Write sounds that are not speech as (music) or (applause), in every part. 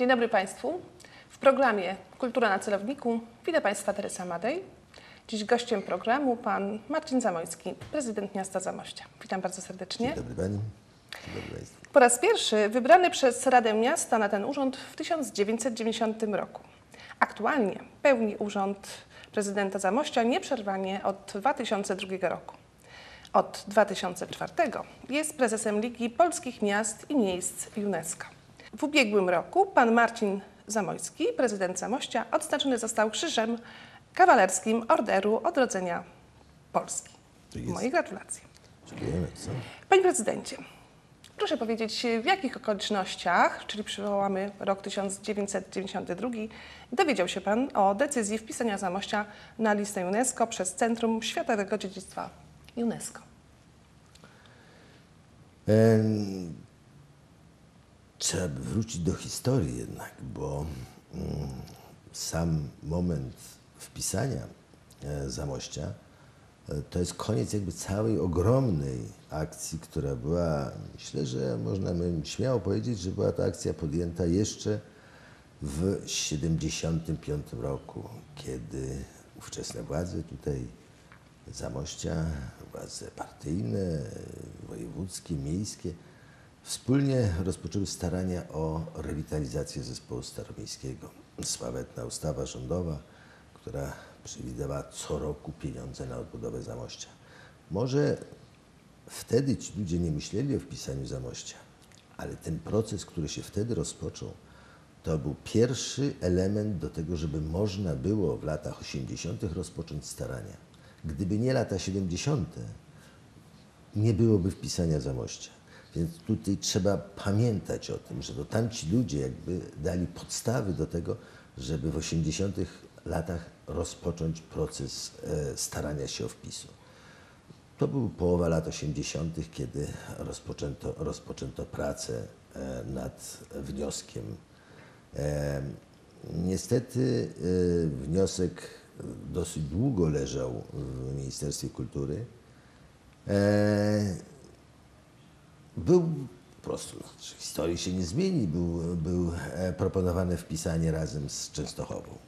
Dzień dobry Państwu. W programie Kultura na celowniku witam Państwa Teresa Madej. Dziś gościem programu pan Marcin Zamojski, prezydent miasta Zamościa. Witam bardzo serdecznie. Dzień dobry Pani. Dzień dobry Państwu. Po raz pierwszy wybrany przez Radę Miasta na ten urząd w 1990 roku. Aktualnie pełni urząd prezydenta Zamościa nieprzerwanie od 2002 roku. Od 2004 jest prezesem Ligi Polskich Miast i Miejsc UNESCO. W ubiegłym roku pan Marcin Zamojski, prezydent Zamościa, odznaczony został Krzyżem Kawalerskim Orderu Odrodzenia Polski. Tak. Moje gratulacje. Panie prezydencie, proszę powiedzieć, w jakich okolicznościach, czyli przywołamy rok 1992, dowiedział się Pan o decyzji wpisania Zamościa na listę UNESCO przez Centrum Światowego Dziedzictwa UNESCO? Trzeba by wrócić do historii jednak, bo mm, sam moment wpisania e, Zamościa e, to jest koniec jakby całej ogromnej akcji, która była, myślę, że można by śmiało powiedzieć, że była to akcja podjęta jeszcze w 1975 roku, kiedy ówczesne władze tutaj Zamościa, władze partyjne, wojewódzkie, miejskie, wspólnie rozpoczęły starania o rewitalizację zespołu staromiejskiego. Sławetna ustawa rządowa, która przewidywała co roku pieniądze na odbudowę Zamościa. Może wtedy ci ludzie nie myśleli o wpisaniu Zamościa, ale ten proces, który się wtedy rozpoczął, to był pierwszy element do tego, żeby można było w latach 80. rozpocząć starania. Gdyby nie lata 70., nie byłoby wpisania Zamościa. Więc tutaj trzeba pamiętać o tym, że to tamci ludzie jakby dali podstawy do tego, żeby w 80. latach rozpocząć proces e, starania się o wpisu. To był połowa lat 80., kiedy rozpoczęto, rozpoczęto pracę e, nad wnioskiem. E, Niestety wniosek dosyć długo leżał w Ministerstwie Kultury. E, Był po prostu, no, historii się nie zmieni, był, był e, proponowane wpisanie razem z Częstochową.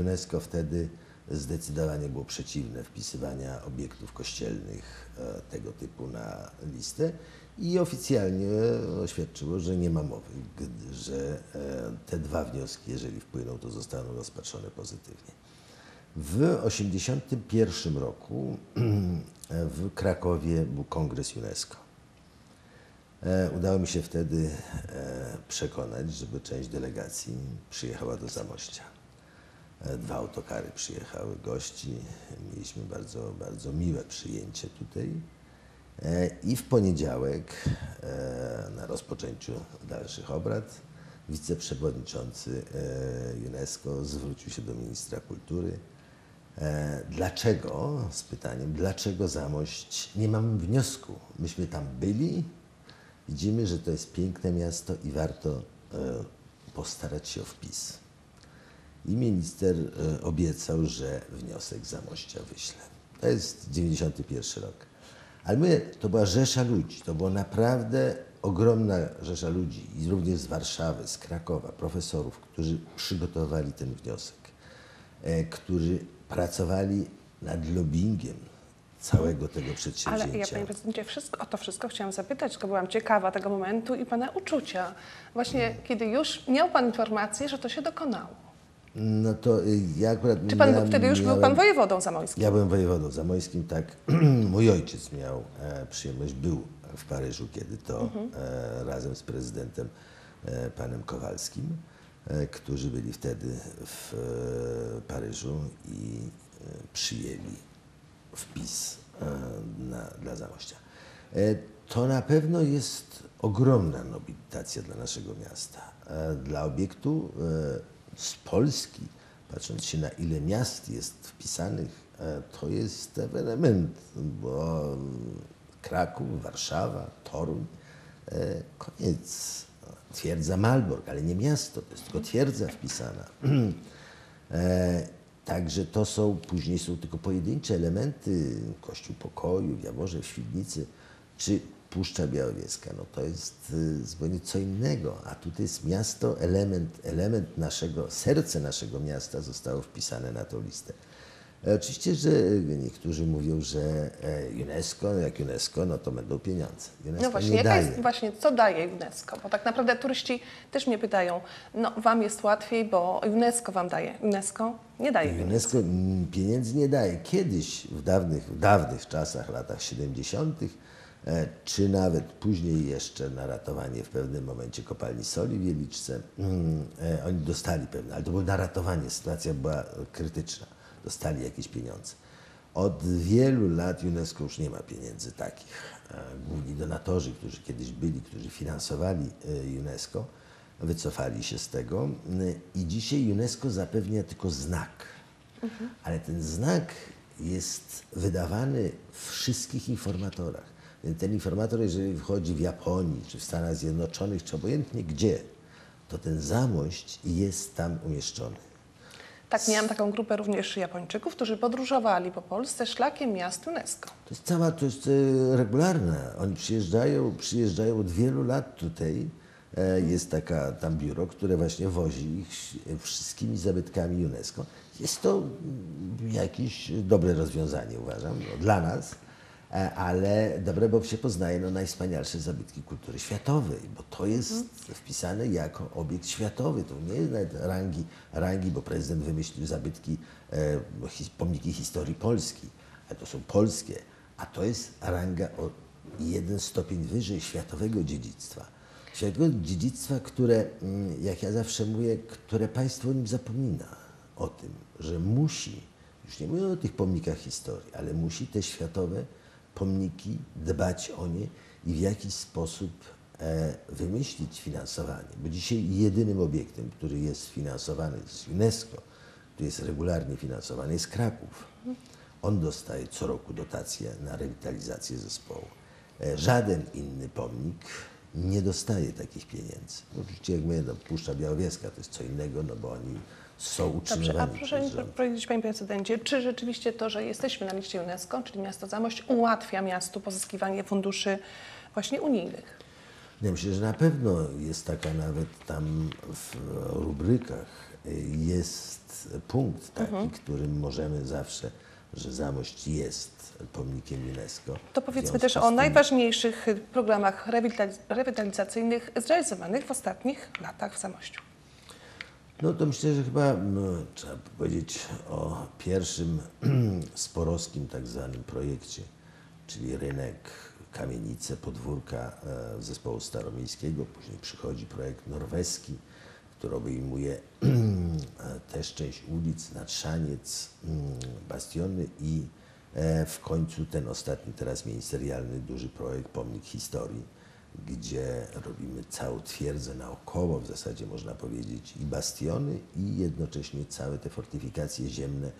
UNESCO wtedy zdecydowanie było przeciwne wpisywania obiektów kościelnych e, tego typu na listę i oficjalnie oświadczyło, że nie ma mowy, że e, te dwa wnioski, jeżeli wpłyną, to zostaną rozpatrzone pozytywnie. W 1981 roku w Krakowie był kongres UNESCO. E, Udało mi się wtedy e, przekonać, żeby część delegacji przyjechała do Zamościa. E, Dwa autokary przyjechały gości. Mieliśmy bardzo, bardzo miłe przyjęcie tutaj. I w poniedziałek na rozpoczęciu dalszych obrad wiceprzewodniczący UNESCO zwrócił się do ministra kultury. Dlaczego, z pytaniem, dlaczego Zamość, nie mamy wniosku. Myśmy tam byli, widzimy, że to jest piękne miasto i warto e, postarać się o wpis. I minister e, obiecał, że wniosek Zamościa wyśle. To jest 91 rok. Ale my, to była rzesza ludzi, to była naprawdę ogromna rzesza ludzi, i również z Warszawy, z Krakowa, profesorów, którzy przygotowali ten wniosek, e, którzy pracowali nad lobbyingiem całego tego Ale przedsięwzięcia. ja, panie prezydencie, wszystko, o to wszystko chciałam zapytać, tylko byłam ciekawa tego momentu i pana uczucia. Właśnie kiedy już miał pan informację, że to się dokonało. No to y, ja akurat Czy pan miałem- wtedy już był miałem- pan wojewodą zamojskim? Ja byłem wojewodą zamojskim, tak. (clears throat) Mój ojciec miał e, przyjemność, był w Paryżu, kiedy to Mhm. e, razem z prezydentem e, panem Kowalskim, e, którzy byli wtedy w e, Paryżu i e, przyjęli wpis e, na, dla Zamościa. E, To na pewno jest ogromna nobilitacja dla naszego miasta. E, Dla obiektu z Polski, patrząc się na ile miast jest wpisanych, to jest ewenement, bo Kraków, Warszawa, Toruń, koniec. Twierdza Malbork, ale nie miasto, to jest tylko twierdza wpisana. (clears throat) Także to są, później są tylko pojedyncze elementy, Kościół Pokoju w Jaworze, w Świdnicy, czy Puszcza Białowieska, no to jest y, zupełnie co innego, a tutaj jest miasto, element, element naszego, serce naszego miasta zostało wpisane na tą listę. Oczywiście, że niektórzy mówią, że e, UNESCO, jak UNESCO, no to będą pieniądze. UNESCO No właśnie, jaka daje. jest, właśnie, co daje UNESCO? Bo tak naprawdę turyści też mnie pytają, no wam jest łatwiej, bo UNESCO wam daje. UNESCO nie daje. UNESCO pieniędzy nie daje. Kiedyś, w dawnych, w dawnych czasach, latach 70., e, czy nawet później jeszcze na ratowanie w pewnym momencie kopalni soli w Wieliczce, mm, e, oni dostali pewne, ale to było na ratowanie, sytuacja była krytyczna. Dostali jakieś pieniądze. Od wielu lat UNESCO już nie ma pieniędzy takich. E, Główni donatorzy, którzy kiedyś byli, którzy finansowali e, UNESCO, wycofali się z tego y, i dzisiaj UNESCO zapewnia tylko znak. Ale ten znak jest wydawany w wszystkich informatorach. Ten informator, jeżeli wchodzi w Japonii, czy w Stanach Zjednoczonych, czy obojętnie gdzie, to ten zamość jest tam umieszczony. Tak, miałam taką grupę również Japończyków, którzy podróżowali po Polsce szlakiem miast UNESCO. To jest cała, to jest e, regularne. Oni przyjeżdżają, przyjeżdżają od wielu lat tutaj. E, Jest taka tam biuro, które właśnie wozi ich e, wszystkimi zabytkami UNESCO. Jest to mm, jakieś dobre rozwiązanie, uważam, no, dla nas, ale dobre, bo się poznaje no, najwspanialsze zabytki kultury światowej, bo to jest wpisane jako obiekt światowy. To nie jest nawet rangi, rangi bo prezydent wymyślił zabytki, e, pomniki historii Polski, ale to są polskie, a to jest ranga o jeden stopień wyżej światowego dziedzictwa. Światowego dziedzictwa, które, mm, jak ja zawsze mówię, które państwo nim zapomina. O tym, że musi, już nie mówię o tych pomnikach historii, ale musi te światowe pomniki dbać o nie i w jakiś sposób e, wymyślić finansowanie. Bo dzisiaj jedynym obiektem, który jest finansowany z UNESCO, który jest regularnie finansowany, jest Kraków. On dostaje co roku dotację na rewitalizację zespołu. E, Żaden inny pomnik nie dostaje takich pieniędzy. Oczywiście jak my, no, Puszcza Białowieska to jest co innego, no bo oni są Dobrze, a proszę mi powiedzieć, panie prezydencie, czy rzeczywiście to, że jesteśmy na liście UNESCO, czyli miasto Zamość, ułatwia miastu pozyskiwanie funduszy właśnie unijnych? Ja myślę, że na pewno jest taka nawet tam w rubrykach jest punkt taki, Mhm. którym możemy zawsze, że Zamość jest pomnikiem UNESCO. To powiedzmy też o najważniejszych programach rewitaliz- rewitalizacyjnych zrealizowanych w ostatnich latach w Zamościu. No to myślę, że chyba no, trzeba powiedzieć o pierwszym (clears throat) sporowskim tak zwanym projekcie, czyli rynek, kamienice, podwórka e, zespołu staromiejskiego. Później przychodzi projekt norweski, który obejmuje (clears throat) e, też część ulic, Nadszaniec, mm, Bastiony i e, w końcu ten ostatni teraz ministerialny duży projekt Pomnik Historii gdzie robimy całą twierdzę naokoło, w zasadzie można powiedzieć, i bastiony, i jednocześnie całe te fortyfikacje ziemne,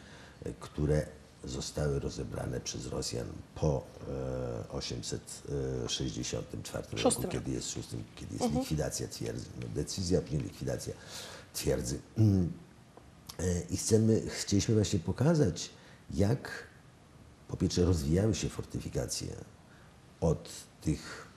e, które zostały rozebrane przez Rosjan po e, 864 roku, Szóstym kiedy jest, szóstym, kiedy jest likwidacja twierdzy. No, decyzja, później likwidacja twierdzy. E, I chcemy, chcieliśmy właśnie pokazać, jak po pierwsze rozwijały się fortyfikacje od tych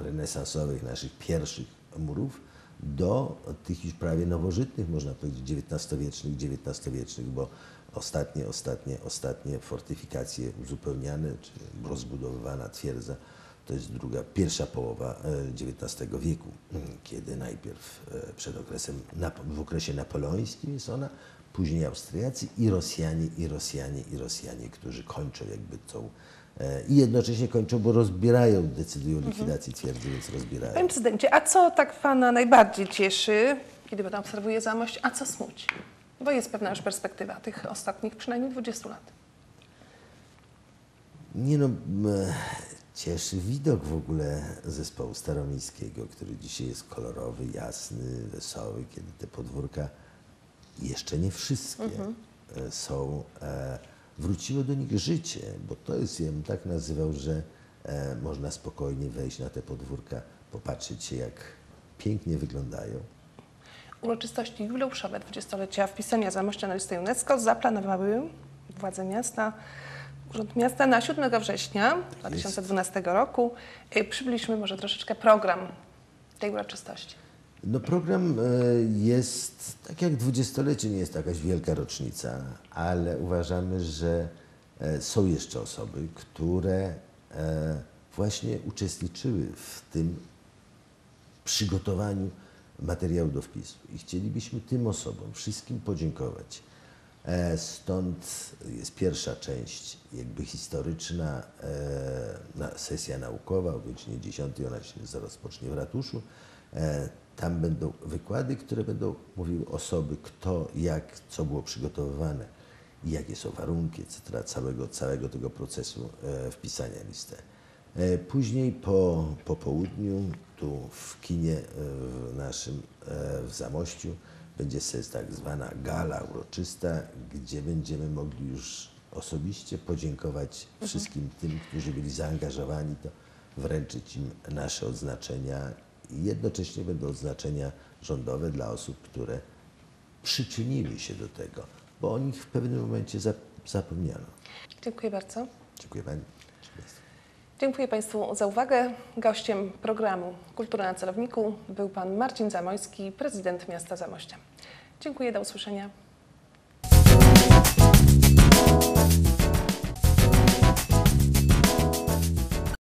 renesansowych, naszych pierwszych murów, do tych już prawie nowożytnych, można powiedzieć, XIX-wiecznych, XIX-wiecznych, bo ostatnie, ostatnie, ostatnie fortyfikacje uzupełniane, czy rozbudowywana twierdza, to jest druga, pierwsza połowa e, XIX wieku, kiedy najpierw e, przed okresem, w okresie napoleońskim jest ona, później Austriacy i Rosjanie, i Rosjanie, i Rosjanie, którzy kończą jakby tą i jednocześnie kończą, bo rozbierają, decydują o likwidacji twierdzy, więc rozbierają. Panie prezydencie, a co tak pana najbardziej cieszy, kiedy pan obserwuje Zamość, a co smuci? Bo jest pewna już perspektywa tych ostatnich przynajmniej 20 lat. Nie no, cieszy widok w ogóle zespołu staromiejskiego, który dzisiaj jest kolorowy, jasny, wesoły, kiedy te podwórka, jeszcze nie wszystkie, e, są, e, wróciło do nich życie, bo to jest, ja bym tak nazywał, że e, można spokojnie wejść na te podwórka, popatrzeć się, jak pięknie wyglądają. Uroczystości jubileuszowe 20-lecia wpisania Zamościa na listę UNESCO zaplanowały władze miasta Urząd Miasta na 7 września 2012 roku. Y, Przybliżmy może troszeczkę program tej uroczystości. No program e, jest, tak jak dwudziestolecie nie jest to jakaś wielka rocznica, ale uważamy, że e, są jeszcze osoby, które e, właśnie uczestniczyły w tym przygotowaniu materiału do wpisu. I chcielibyśmy tym osobom wszystkim podziękować. Stąd jest pierwsza część jakby historyczna, na, sesja naukowa o godzinie 10, ona się rozpocznie w ratuszu. Tam będą wykłady, które będą mówiły osoby, kto, jak, co było przygotowywane i jakie są warunki, etc. całego, całego tego procesu e, wpisania listy. E, Później po, po południu tu w kinie e, w naszym e, w Zamościu będzie tak zwana gala uroczysta, gdzie będziemy mogli już osobiście podziękować wszystkim tym, którzy byli zaangażowani, to wręczyć im nasze odznaczenia i jednocześnie będą odznaczenia rządowe dla osób, które przyczyniły się do tego, bo o nich w pewnym momencie zap- zapomniano. Dziękuję bardzo. Dziękuję Pani. Dziękuję Państwu. Dziękuję Państwu za uwagę. Gościem programu Kultura na celowniku był Pan Marcin Zamojski, prezydent miasta Zamościa. Dziękuję, do usłyszenia.